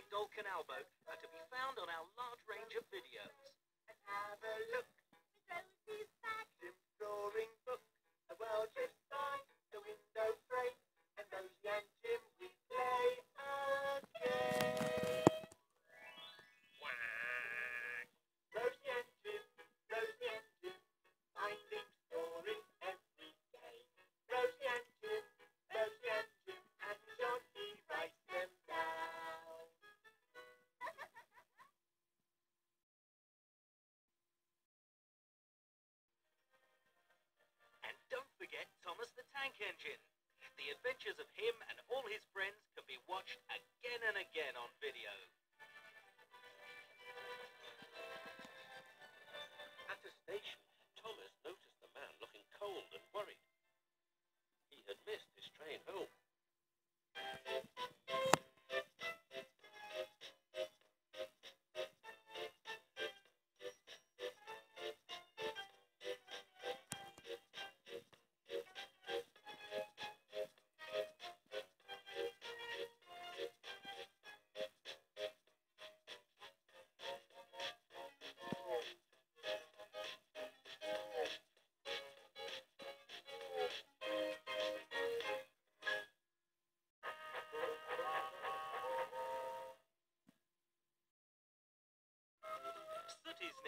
ragdoll canal boat are to be found on our large range of videos. And have a look, Rosie's back, Jim's drawing book, the world just the adventures of him and all his friends can be watched again and again on video. At the station, Thomas noticed the man looking cold and worried. He had missed his train home.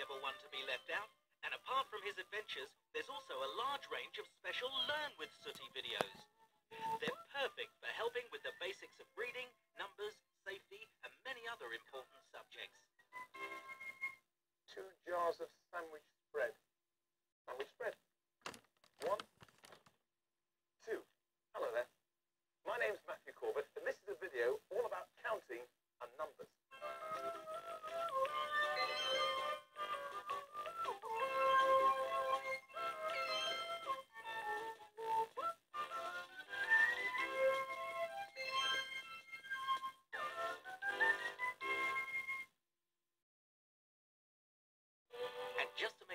Never one to be left out, and apart from his adventures, there's also a large range of special Learn with Sooty videos. They're perfect for helping with the basics of reading, numbers, safety, and many other important subjects. Two jars of sandwich spread. Sandwich spread. One, two. Hello there. My name's Matthew Corbett, and this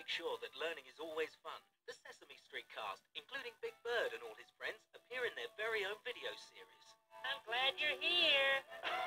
make sure that learning is always fun, the Sesame Street cast, including Big Bird and all his friends, appear in their very own video series. I'm glad you're here.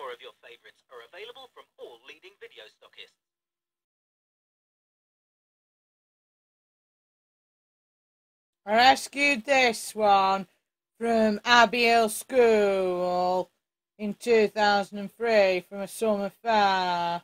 more of your favorites are available from all leading video stockists. I rescued this one from Abbey Hill School in 2003 from a summer fair.